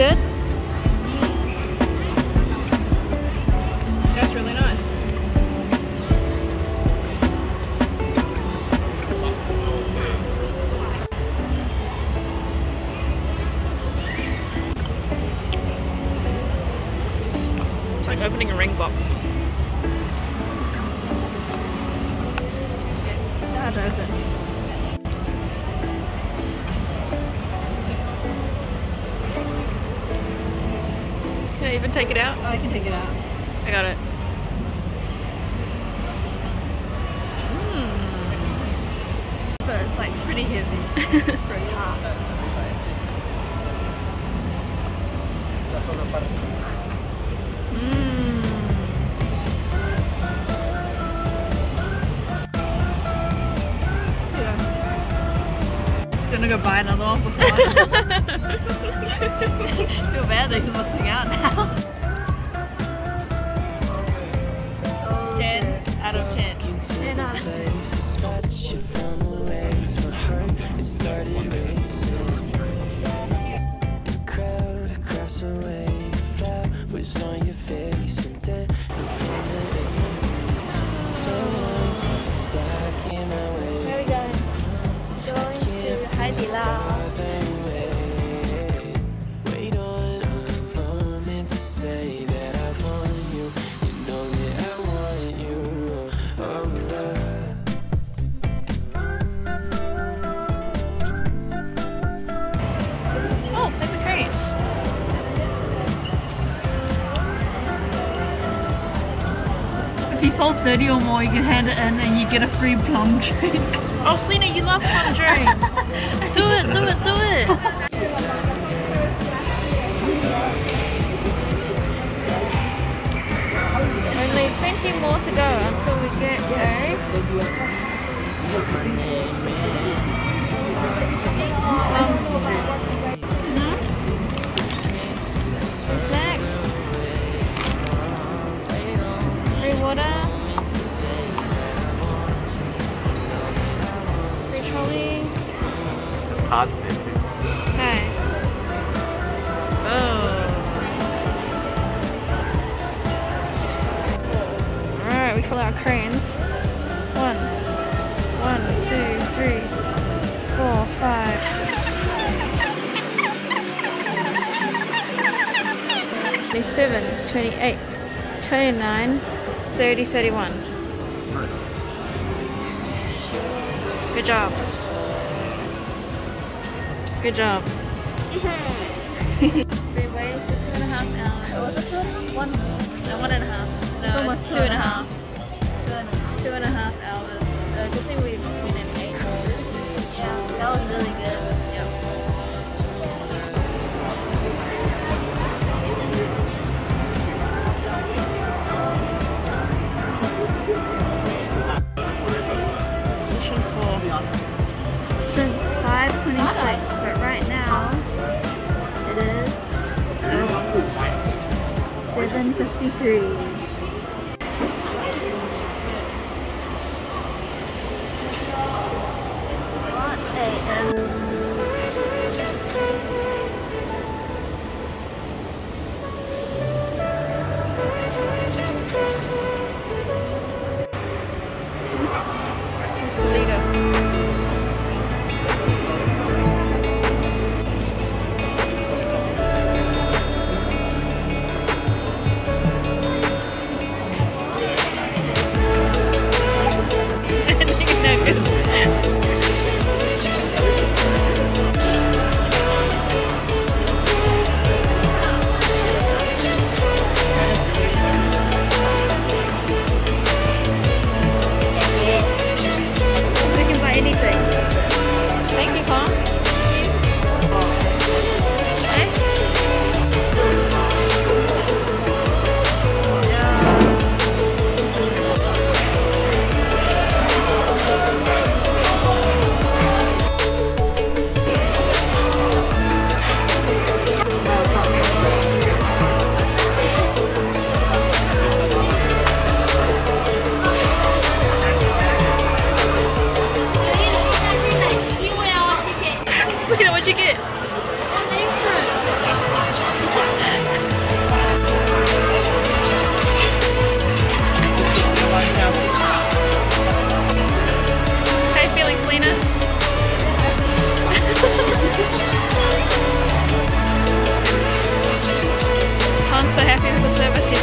good? That's really nice. It's like opening a ring box. I don't open. Can I even take it out? Oh, I can take it out. I got it. Hmm. So it's like pretty heavy for a tart. Yeah. Gonna go buy another one before. Feel bad that he's missing out now. 10 out of 10. 10 out of 10. If you fold 30 or more, you can hand it in and you get a free plum drink. Oh, Selena, you love plum drinks. do it, do it, do it. Only 20 more to go until we get a Some Cranes. One. One, two, three, four, five. 27, 28, 29, 30, 31. Good job. Good job. Mm-hmm. 7.53.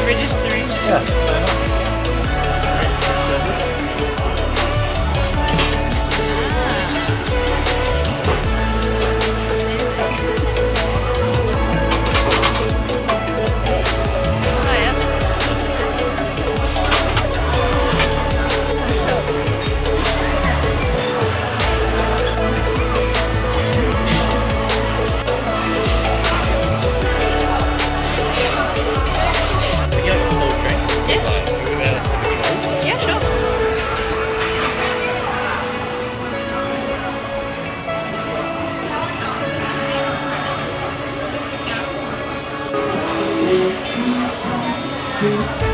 Yeah. Thank